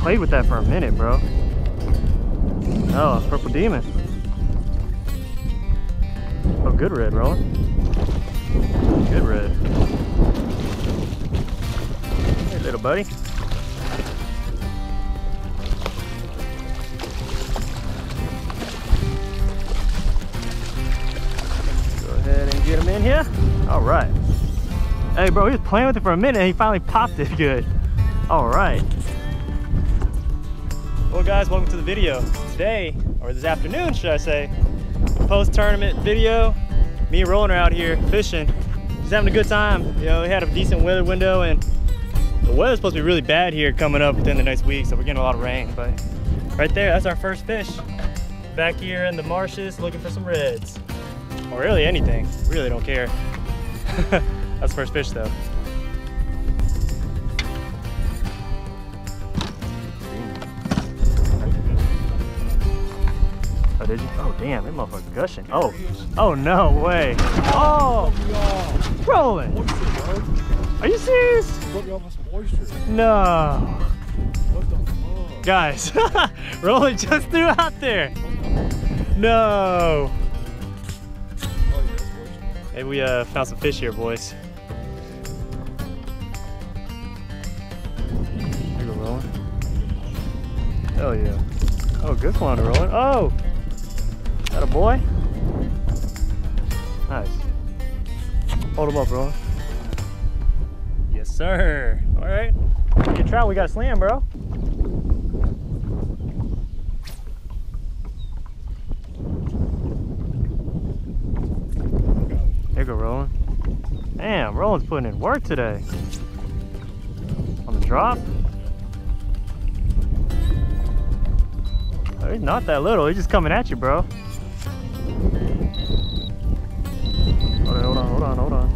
Played with that for a minute, bro. Oh, purple demon. Oh, good red, Roland. Good red. Hey, little buddy. Go ahead and get him in here. All right. Hey, bro, he was playing with it for a minute and he finally popped it good. All right. Guys, welcome to the video. Today, or this afternoon, should I say, post-tournament video. Me Roland are out here fishing. Just having a good time. You know, we had a decent weather window and the weather's supposed to be really bad here coming up within the next week, so we're getting a lot of rain. But right there, that's our first fish. Back here in the marshes, looking for some reds. Or really anything. Really don't care. that's the first fish though. Did you? Oh, damn, that motherfucker gushing. Oh, oh, no way. Oh, Roland. Are you serious? No. Guys, Roland just threw out there. No. Hey, we uh, found some fish here, boys. Hell yeah. Oh, good one, Roland. Oh! That a boy? Nice. Hold him up, bro. Yes, sir. All right. Good trout. We got a slam, bro. There go, Roland. Damn, Roland's putting in work today. On the drop. Oh, he's not that little. He's just coming at you, bro. On, hold on.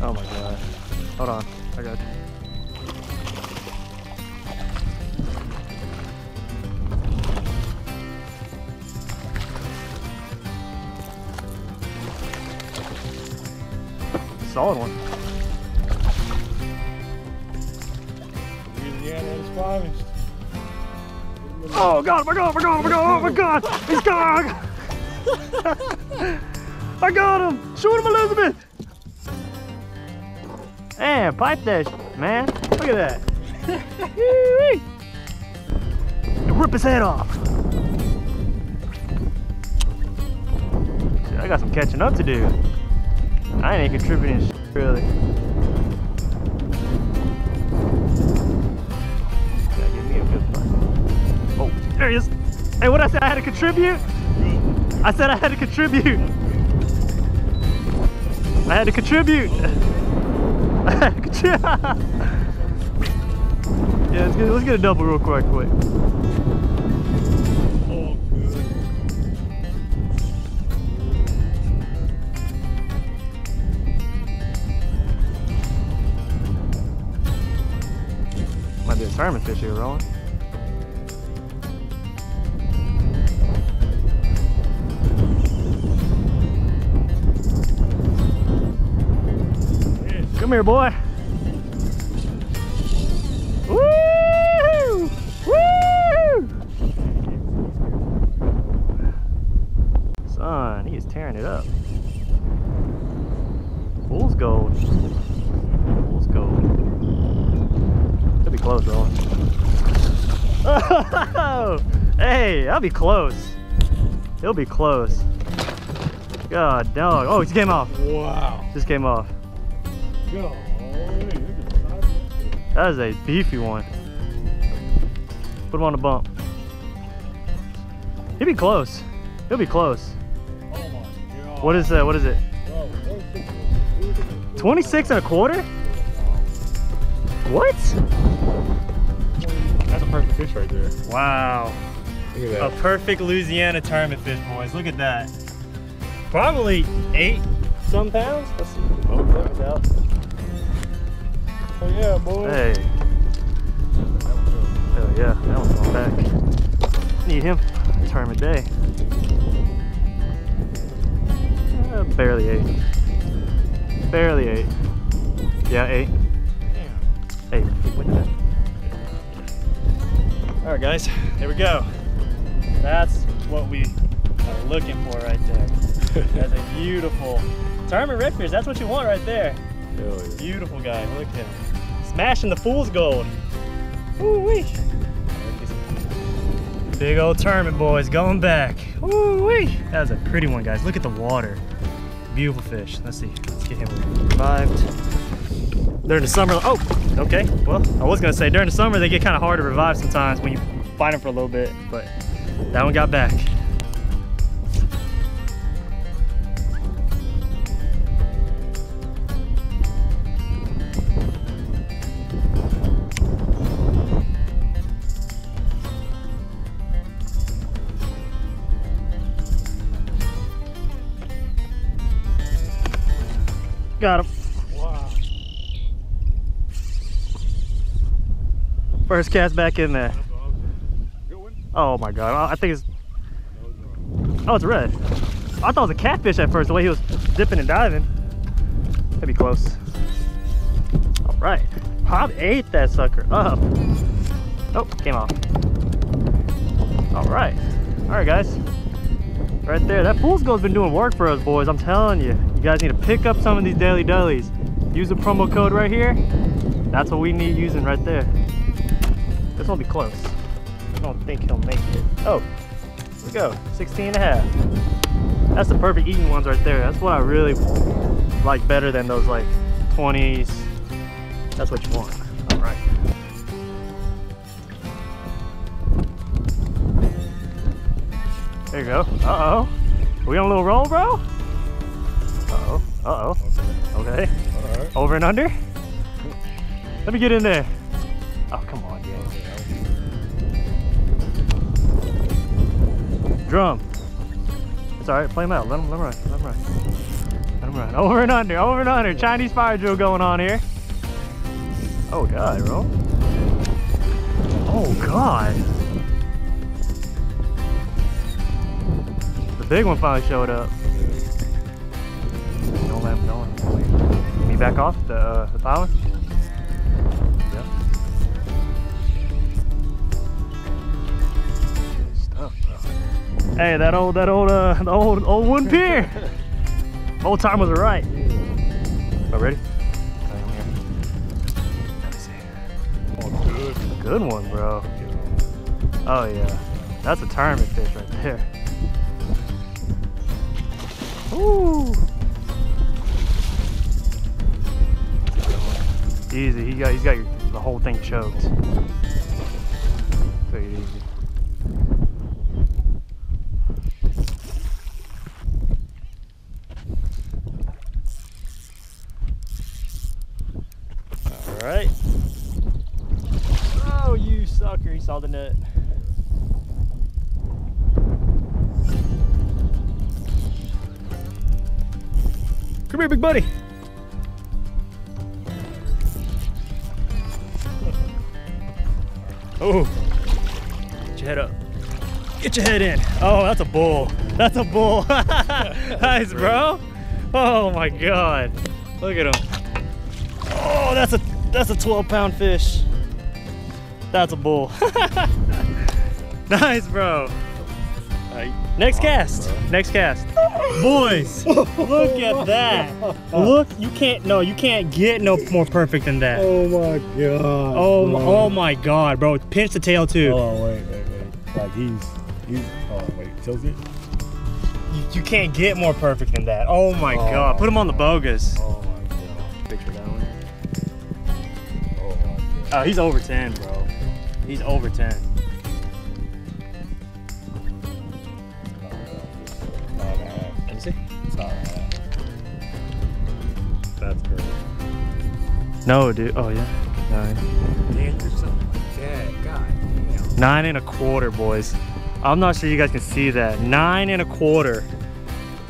Oh my god. Hold on. I got you. Solid one. Oh god, my god, my god, my god, oh my god! He's gone! I got him! Shoot him, Elizabeth! Man, pipe that, man. Look at that. Rip his head off. Shit, I got some catching up to do. I ain't contributing really. Is. Hey, what I said? I had to contribute? I said I had to contribute. I had to contribute. Yeah, let's get, let's get a double real quick, quick. Might be a tournament fish here, Roland. Come here, boy. Woo! Woo! Son, he is tearing it up. Fool's gold. Fool's gold. Could be close. Oh, hey, that'll be close. He'll be close. God, dog. Oh, he just came off. Wow. Just came off. That. That is a beefy one. Put him on the bump. He'll be close. He'll be close. Oh my god. What is that? What is it? Bro, those fish are- look at this. 26 and a quarter? What? That's a perfect fish right there. Wow. Look at A perfect Louisiana tournament fish, boys. Look at that. Probably eight some pounds. Let's see. Oh, check this out. Oh yeah, boy. Hey. Hell yeah, that one's going back. Need him. Tournament day. Uh, barely eight. Barely eight. Yeah, eight. At that. All right, guys, here we go. That's what we are looking for right there. That's a beautiful tournament redfish. That's what you want right there. Yeah. Beautiful guy. Look at him. Smashing the fool's gold. Woo wee. Big old tournament boys going back. Woo wee. That's a pretty one, guys. Look at the water. Beautiful fish. Let's see. Let's get him revived. During the summer, oh, okay. Well, I was gonna say during the summer they get kind of hard to revive sometimes when you find them for a little bit, but that one got back. Got him. Wow. First cast back in there. Awesome. Good one. Oh my god. I think it's oh it's red. I thought it was a catfish at first, the way he was dipping and diving. That'd be close. Alright. Pop ate that sucker up. Oh, came off. Alright. Alright guys. Right there. That fool's gold's been doing work for us boys, I'm telling you. You guys need to pick up some of these Deadly Dudleys. Use the promo code right here. That's what we need using right there. This will be close. I don't think he'll make it. Oh, here we go. 16 and a half. That's the perfect eating ones right there. That's what I really like better than those like 20s. That's what you want. All right. There you go. Uh-oh. we on a little roll, bro? Uh-oh. Uh-oh. okay. Okay. All right. Over and under? Let me get in there. Oh, come on, yeah. Drum. It's all right. Play him out. Let him, let him run. Let him run. Let him run. Over and under. Over and under. Chinese fire drill going on here. Oh, God, bro. Oh, God. The big one finally showed up. Don't let him, don't let him. Wait. Me back off the, uh, the power? Yep. Stuff, bro. Hey, that old, that old, uh, the old, old wooden pier. Old time was right. Are ready? Come here. Let me see. Oh, good. Good one, bro. Oh yeah, that's a tournament fish right there. Ooh. Easy, he got he's got your, the whole thing choked. Take it easy. All right. Oh, you sucker! He saw the net. Come here, big buddy. Oh, get your head up. Get your head in. Oh, that's a bull. That's a bull. nice, bro. Oh my God. Look at him. Oh, that's a that's a 12 pound fish. That's a bull. nice, bro. Next cast. Next cast. Boys, look at that. Look, you can't, no, you can't get no more perfect than that. Oh my god. Oh, my, oh my God, bro. Pinch the tail too. Oh wait, wait, wait. Like he's he's oh wait, tilt it. You, you can't get more perfect than that. Oh my Oh. God. Put him on the bogus. Oh my god. Picture that one. Oh my god. Oh, he's over 10, bro. He's over 10. No, dude. Oh, yeah. Nine. That. God damn. Nine and a quarter, boys. I'm not sure you guys can see that. Nine and a quarter.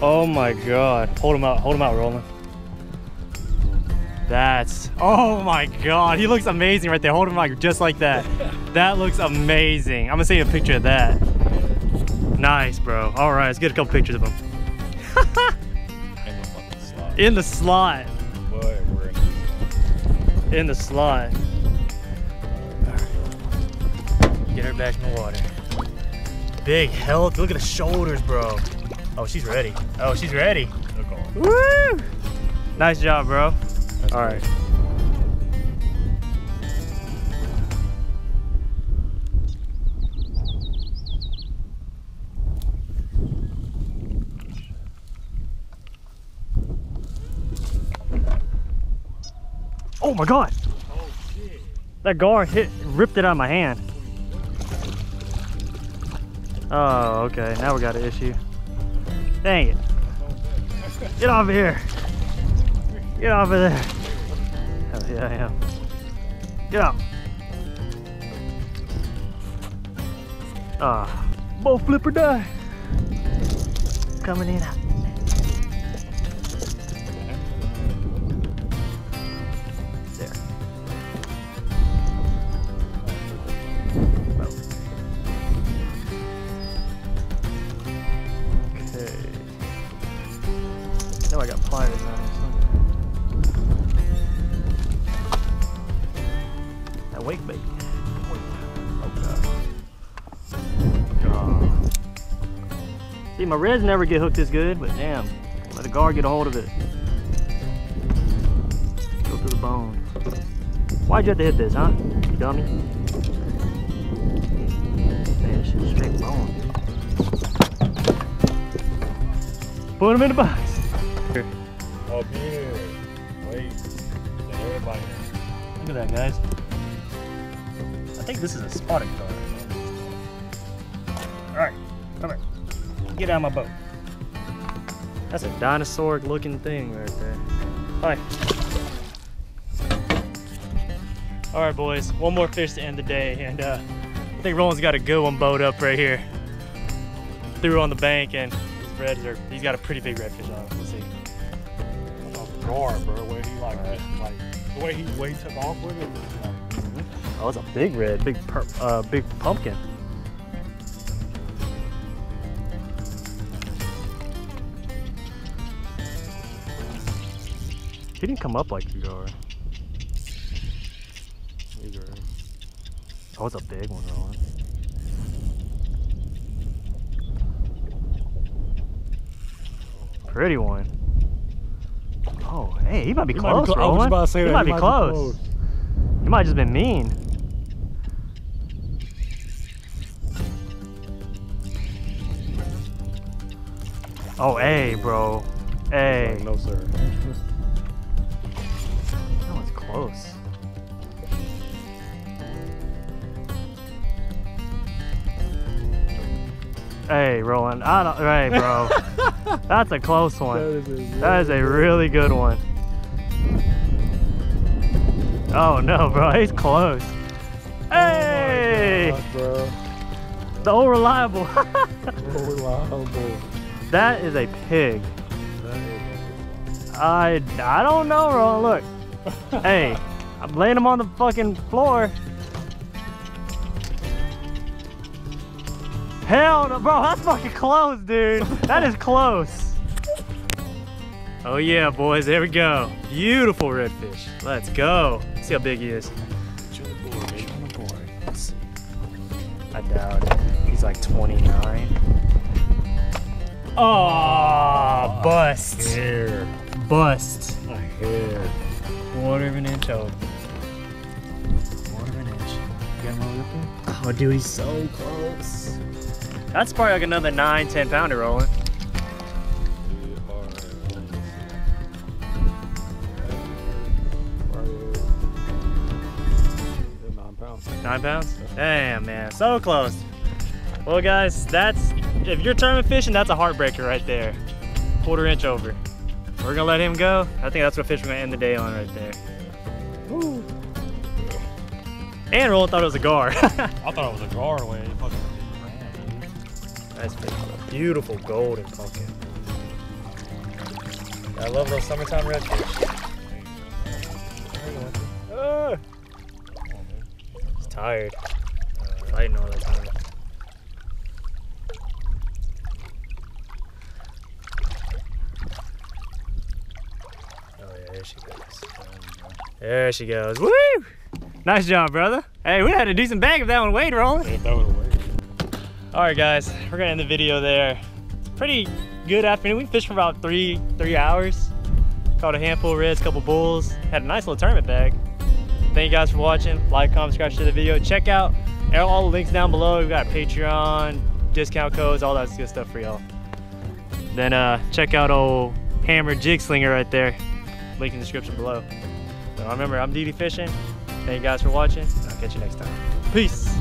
Oh my god. Hold him out. Hold him out, Roland. That's. Oh my god. He looks amazing right there. Hold him out just like that. That looks amazing. I'm gonna send you a picture of that. Nice, bro. All right, let's get a couple pictures of him. In the slot. In the slot. In the slot. Get her back in the water. Big health. Look at the shoulders, bro. Oh, she's ready. Oh, she's ready. Woo! Nice job, bro. That's All right. Oh my god! Oh. That gar hit, ripped it out of my hand. Oh, okay. Now we got an issue. Dang it. Get off of here. Get off of there. Hell yeah, I am. Get out. Ah, both flip or die. Coming in. See, my reds never get hooked this good, but damn, let a gar get a hold of it. Go to the bone. Why'd you have to hit this, huh? You dummy. Man, this shit's straight bone, dude. Put him in the box. Oh, yeah. Wait. Everybody. Look at that, guys. I think this is a spotted gar. Get out of my boat. That's a dinosaur looking thing right there. Hi. Alright, boys. One more fish to end the day. And uh, I think Roland's got a good one boat up right here. Threw on the bank, and his reds are, he's got a pretty big redfish on him. Let's see. The gar, bro. Where he like, like the way he, way he took off with it. was Like, Oh, it's a big red, big, uh, big pumpkin. He didn't come up like you are. these are- Oh, it's a big one, Roland. Pretty one. Oh, hey, he might be He might be close, was about to say he that. might He be close. He might have just been mean. Oh, hey, bro. Hey. Like, no, sir. That close. Hey, Roland. I don't. Hey, bro. That's a close one. That is a really good one. Oh no, bro. He's close. Oh hey, Oh God, bro. the old reliable. Reliable. that is a pig. That is I I don't know, Roland. Look. Hey, I'm laying him on the fucking floor. Hell no, bro, that's fucking close, dude. That is close. Oh yeah, boys, there we go. Beautiful redfish. Let's go. see how big he is. Chili board, baby. Let's see. I doubt it. He's like 29. Oh, bust. Hair. Bust. Hair. Quarter of an inch over. Quarter of an inch. You got him all up there? Oh, dude, he's so close. That's probably like another 9, 10 pounder Roland. Nine pounds. Nine pounds? Damn, man, so close. Well, guys, that's if you're tournament fishing, that's a heartbreaker right there. Quarter inch over. We're gonna let him go. I think that's what fish we're gonna end the day on right there. Woo. And Roland thought it was a gar. I thought it was a gar way. It fucking ran, dude. nice fish. Beautiful golden pumpkin. I love those summertime redfish. On, he's tired. Fighting all the time. Oh yeah, There she goes. There she goes. Woo! Nice job, brother. Hey, we had a decent bag of that one weighed Roland. Yeah, away. All right, guys, we're gonna end the video there. It's a pretty good afternoon. We fished for about three three hours. Caught a handful of reds, couple bulls. Had a nice little tournament bag. Thank you guys for watching. Like, comment, subscribe, share the video. Check out all the links down below. We've got Patreon, discount codes, all that good stuff for y'all. Then uh, check out old Hammer Jig Slinger right there. Link in the description below. So remember, I'm DD Fishing. Thank you guys for watching. I'll catch you next time. Peace.